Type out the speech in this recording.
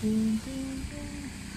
ding, ding, ding.